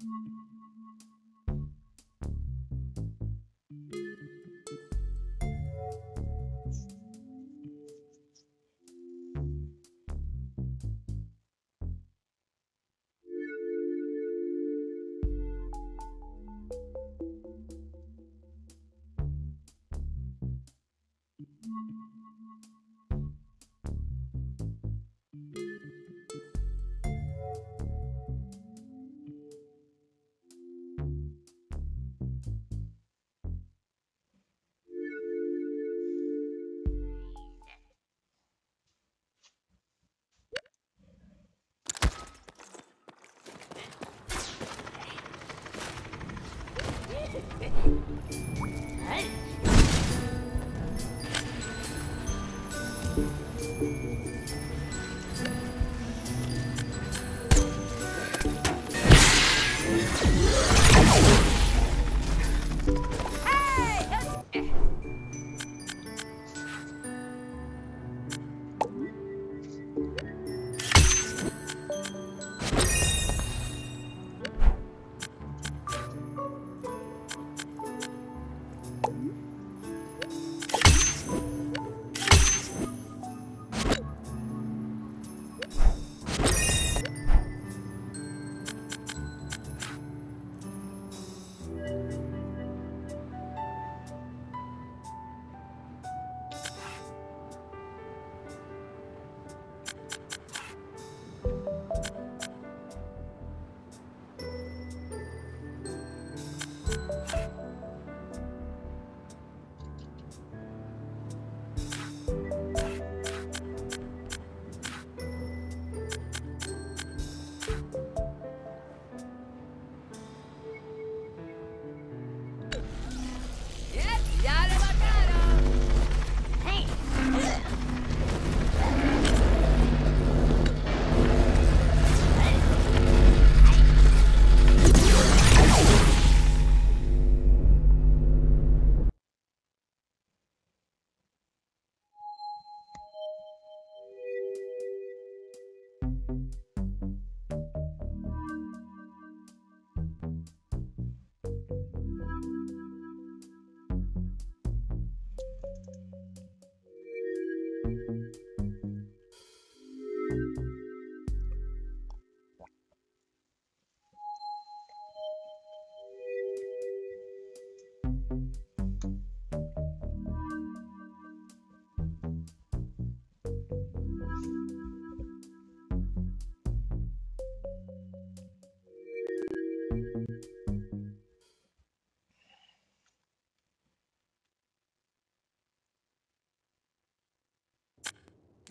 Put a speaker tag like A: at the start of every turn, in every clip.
A: Thank you.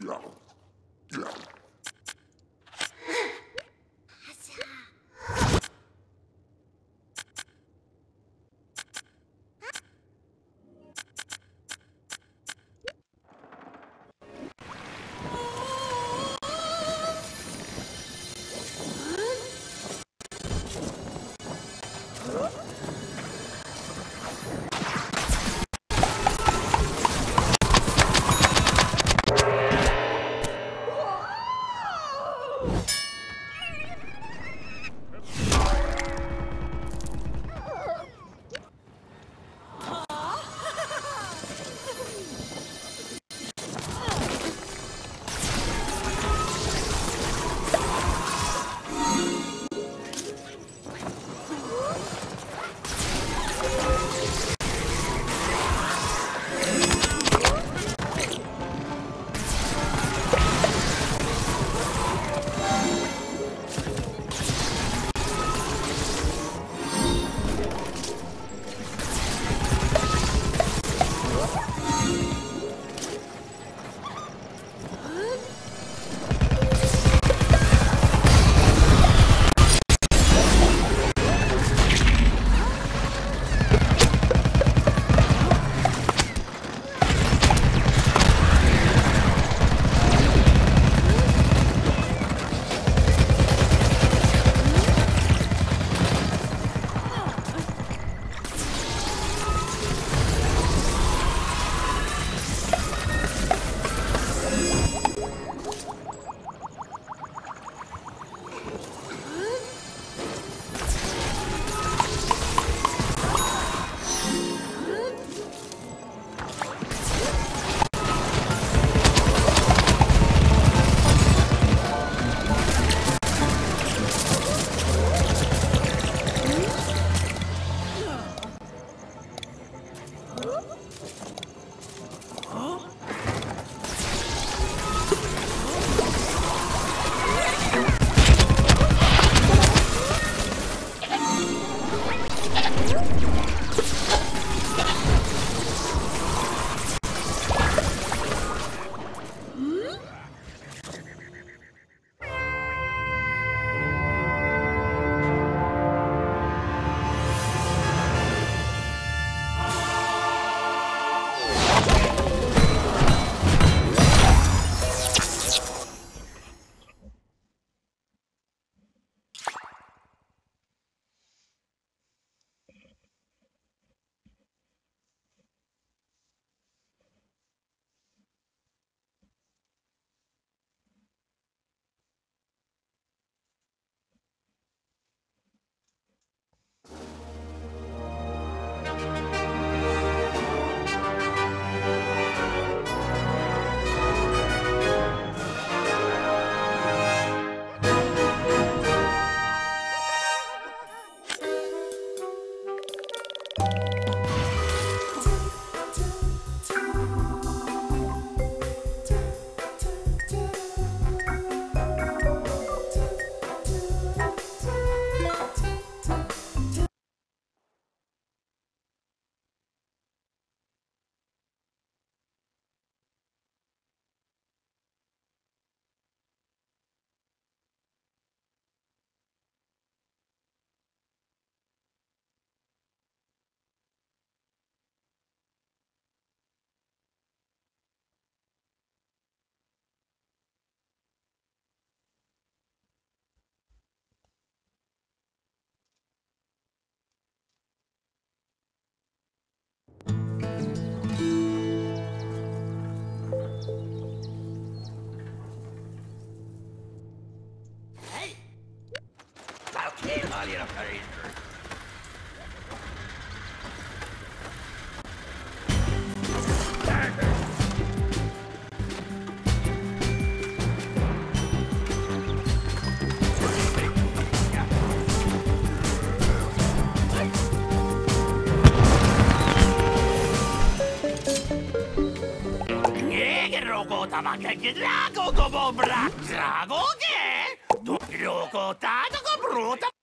A: Yeah. Yeah. まけきラゴともブララゴゲとよこたとこブロータ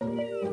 A: Música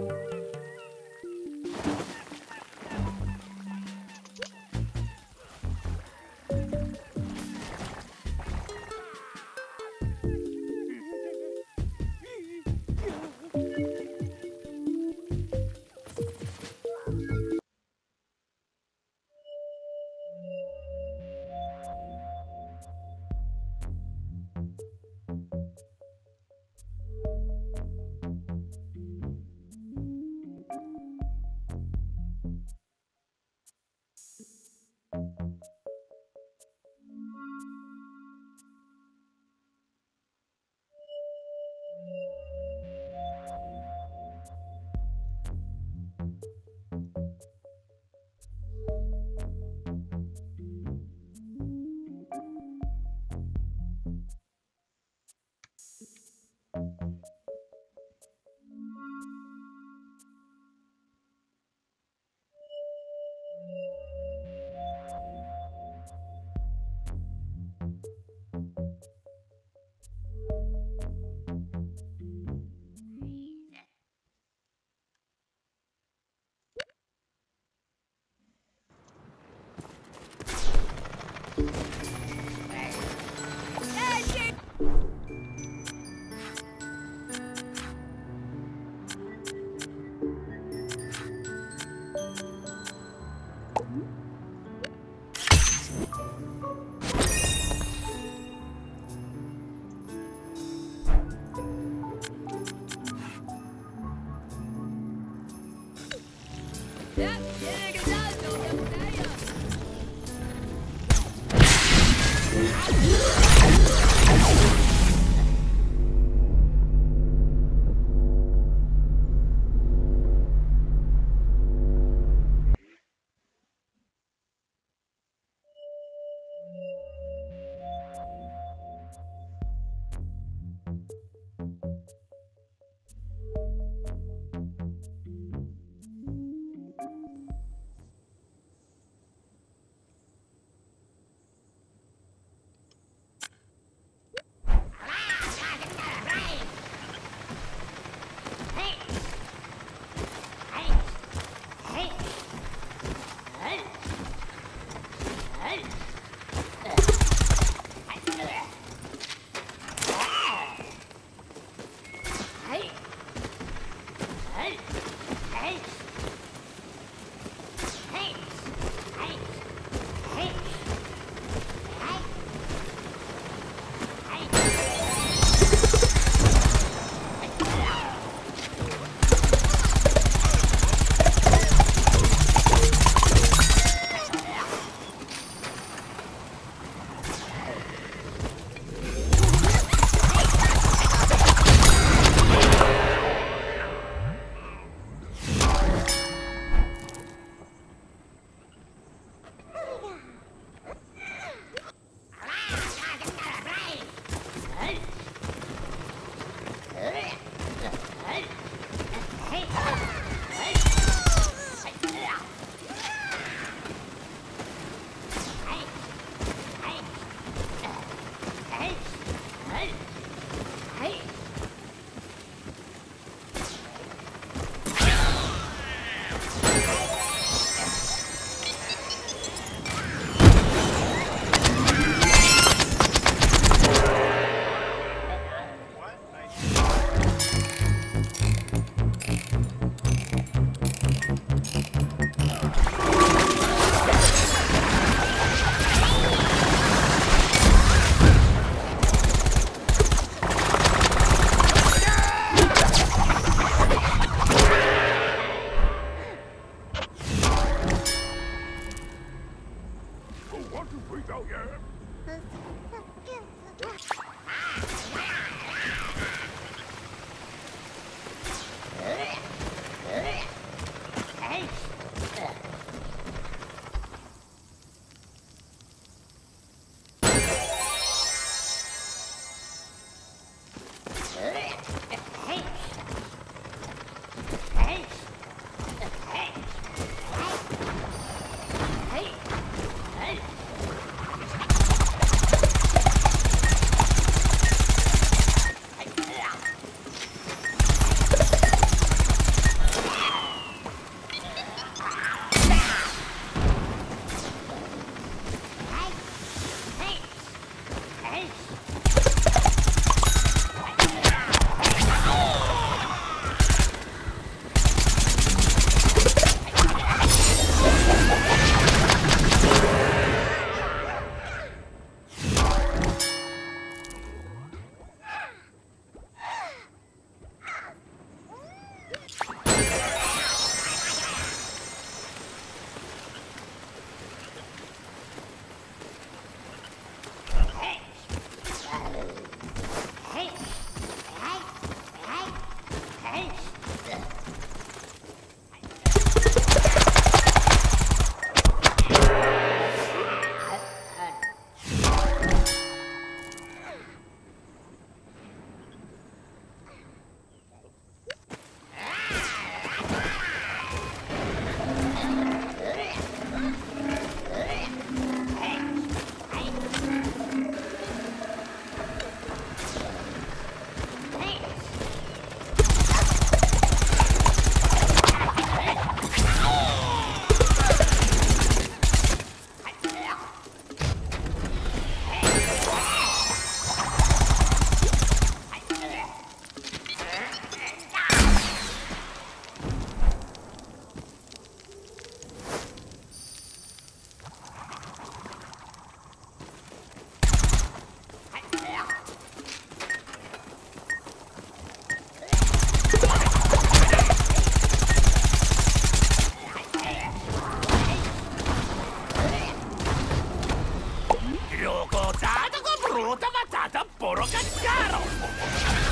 A: Hakuna Matata Puro Cacharo!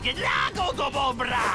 A: Ma kęgielago do bobra!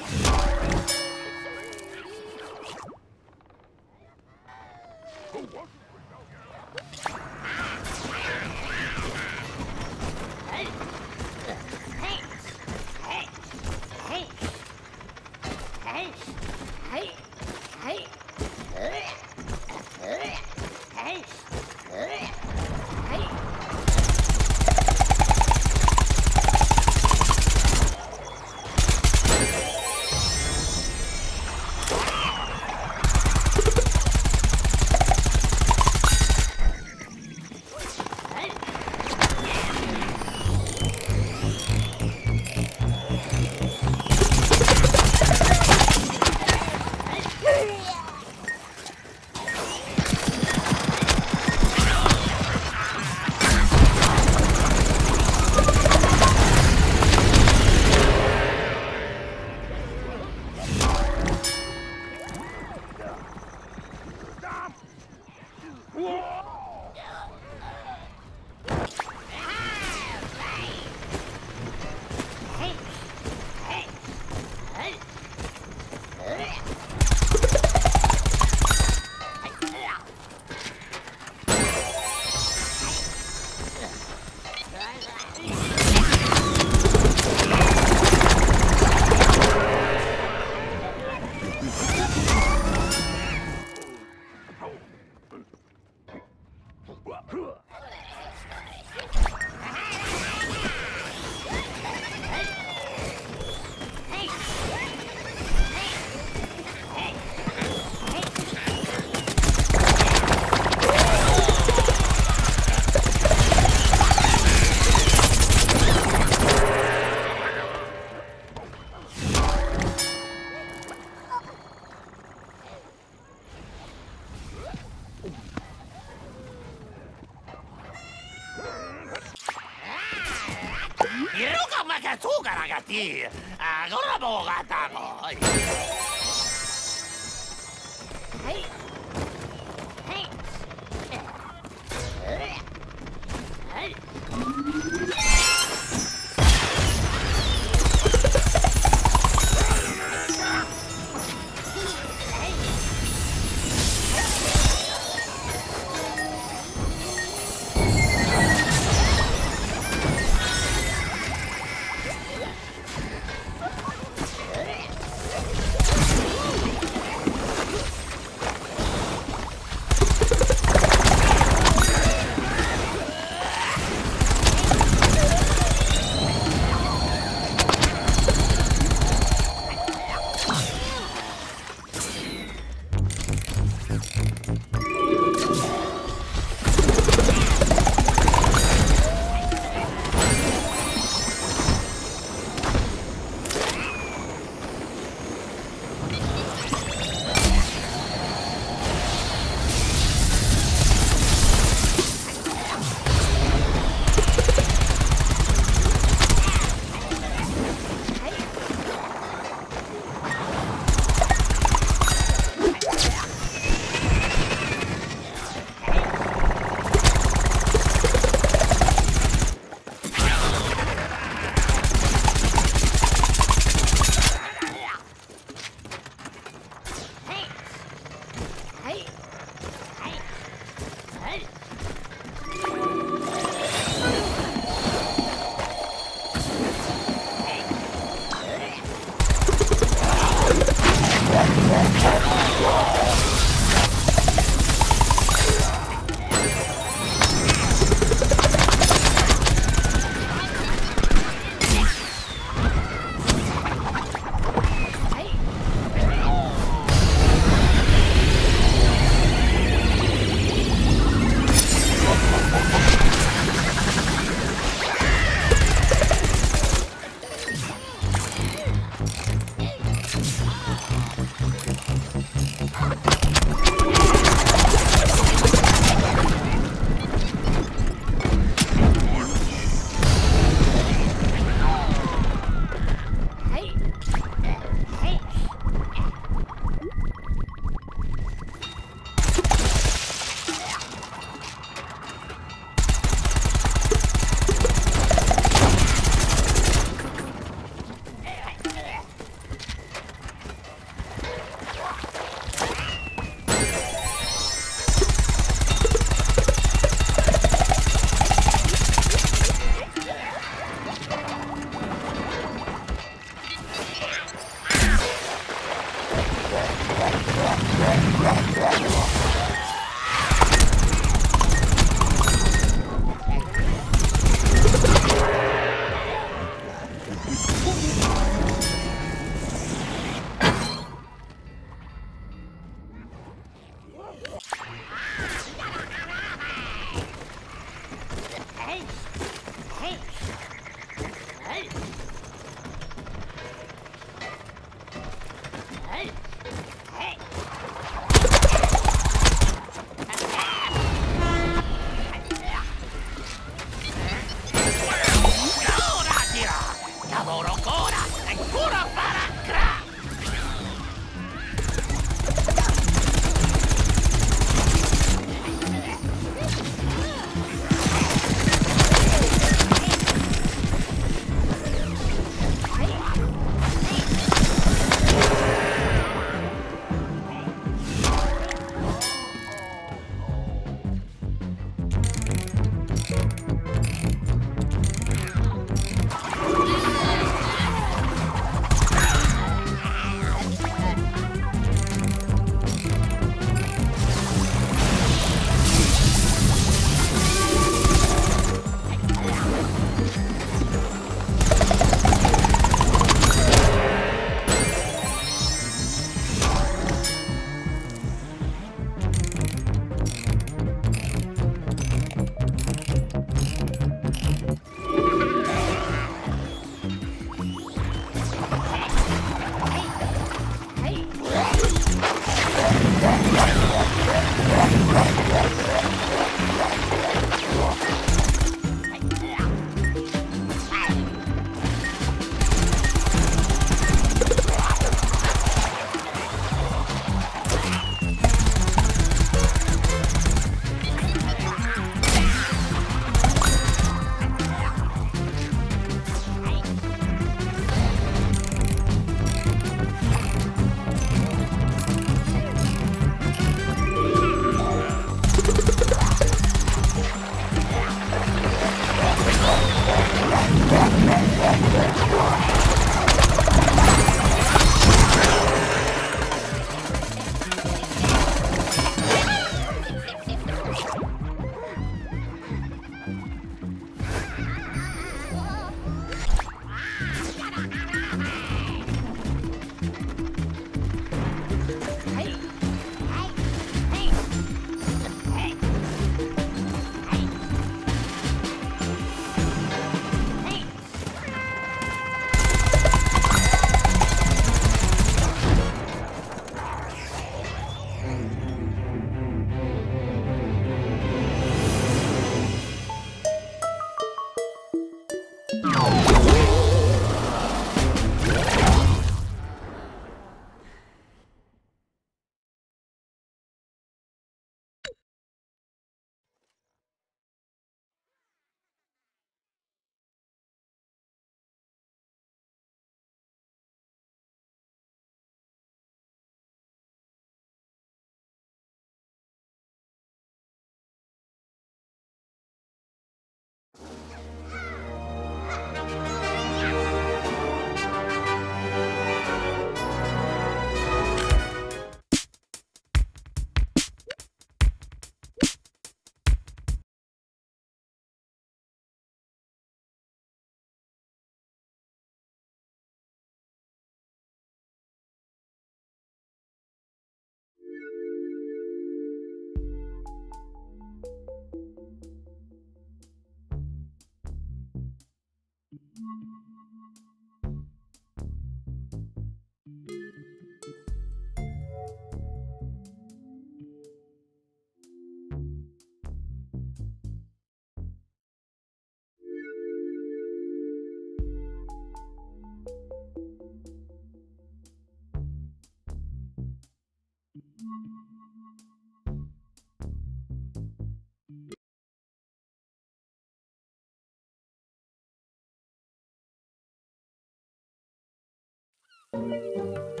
A: Música